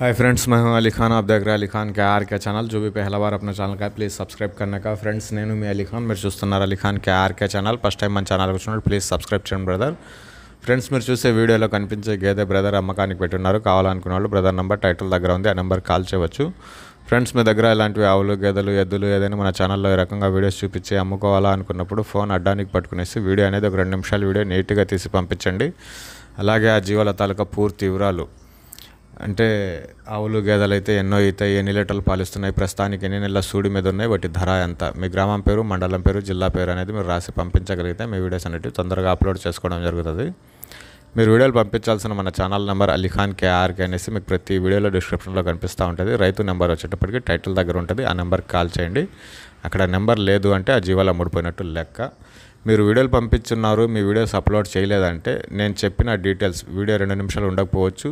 Hi friends मैं हूं अली खान आप देख रहे हैं अली खान के आर के ఛానల్ जो भी पहला बार अपना ఛానల్ का ప్లీజ్ సబ్స్క్రైబ్ करने का ఫ్రెండ్స్ నేను మీ అలీ ఖాన్ మీరు చూస్తున్నారు Ali Khan K RK channel first time మన ఛానల్ వచ్చినప్పుడు ప్లీజ్ సబ్స్క్రైబ్ చేయండి బ్రదర్ ఫ్రెండ్స్ మీరు చూసే వీడియోలో కనిపించే గేదె బ్రదర్ అమ్మకానికి పెట్టున్నారు కావాలనుకున్న వాళ్ళు బ్రదర్ నెంబర్ టైటిల్ దగ్గర ఉంది ఆ నెంబర్ కాల్ చేయవచ్చు ఫ్రెండ్స్ మీ దగ్గర ఇలాంటివి ఆవులు గేదెలు ఎద్దులు ఏదైనా మన ఛానల్లో ఈ రకంగా వీడియోస్ చూపించి అమ్ముకోవాలా అనుకున్నప్పుడు ఫోన్ అడ్డానికి పట్టుకునేసి వీడియో అనేది ఒక రెండు నిమిషాల వీడియో నీట్గా తీసి పంపించండి అలాగే ఆ జీవాల తాలూకా పూర్తి వివరాలు అంటే ఆవులు గేదెలు అయితే ఎన్నో అవుతాయి ఎన్ని లీటర్లు పాలిస్తున్నాయి ప్రస్తుతానికి ఎన్ని నెలల సూడి మీద ఉన్నాయి వాటి ధర ఎంత? మీ గ్రామం పేరు మండలం పేరు జిల్లా పేరు అనేది మీరు రాసి పంపించగలిగితే మీ వీడియోస్ అనేవి తొందరగా అప్లోడ్ చేసుకోవడం జరుగుతుంది. మీరు వీడియోలు పంపించాల్సిన మన ఛానల్ నెంబర్ అలీఖాన్ కేఆర్కే అనేసి మీకు ప్రతి వీడియోలో డిస్క్రిప్షన్లో కనిపిస్తూ ఉంటుంది. రైతు నెంబర్ వచ్చేటప్పటికి టైటిల్ దగ్గర ఉంటుంది ఆ నెంబర్కి కాల్ చేయండి. అక్కడ నెంబర్ లేదు అంటే ఆ జీవాలు అమ్ముడిపోయినట్టు లెక్క. మీరు వీడియోలు పంపించున్నారు మీ వీడియోస్ అప్లోడ్ చేయలేదంటే నేను చెప్పిన డీటెయిల్స్ వీడియో రెండు నిమిషాలు ఉండకపోవచ్చు.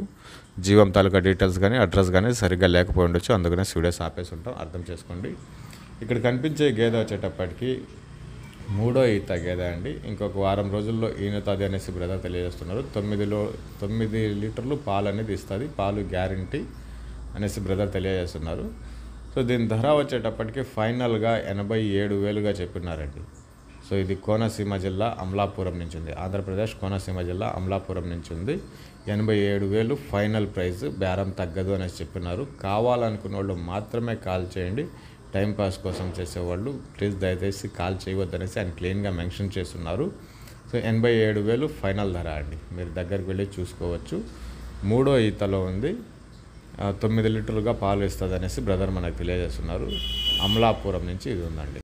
జీవం తాలూకా డీటెయిల్స్ కానీ అడ్రస్ కానీ సరిగ్గా లేకపోయి ఉండొచ్చు. అందుకనే వీడియోస్ ఆపేసి ఉంటాం అర్థం చేసుకోండి. ఇక్కడ కనిపించే గేదె వచ్చేటప్పటికి మూడో ఈత గేదె అండి. ఇంకొక వారం రోజుల్లో ఈనుతుంది అనేసి బ్రదర్ తెలియజేస్తున్నారు. తొమ్మిదిలో తొమ్మిది లీటర్లు పాలు అనేది ఇస్తుంది. పాలు గ్యారంటీ అనేసి బ్రదర్ తెలియజేస్తున్నారు. సో దీని ధర వచ్చేటప్పటికి ఫైనల్గా ఎనభై ఏడు వేలుగా చెప్పినారండి. సో ఇది కోనసీమ జిల్లా అమలాపురం నుంచి ఉంది. ఆంధ్రప్రదేశ్ కోనసీమ జిల్లా అమలాపురం నుంచి ఉంది. ఎనభై ఏడు వేలు ఫైనల్ ప్రైస్ బేరం తగ్గదు అనేసి చెప్పినారు. కావాలనుకున్న వాళ్ళు మాత్రమే కాల్ చేయండి. టైంపాస్ కోసం చేసేవాళ్ళు ప్లీజ్ దయచేసి కాల్ చేయవద్దనేసి ఆయన క్లీన్గా మెన్షన్ చేస్తున్నారు. సో ఎనభై ఏడు వేలు ఫైనల్ ధర అండి. మీరు దగ్గరికి వెళ్ళి చూసుకోవచ్చు. మూడో ఈతలో ఉంది. తొమ్మిది లీటర్లుగా పాలు ఇస్తుంది అనేసి బ్రదర్ మనకు తెలియజేస్తున్నారు. అమలాపురం నుంచి ఇది ఉందండి.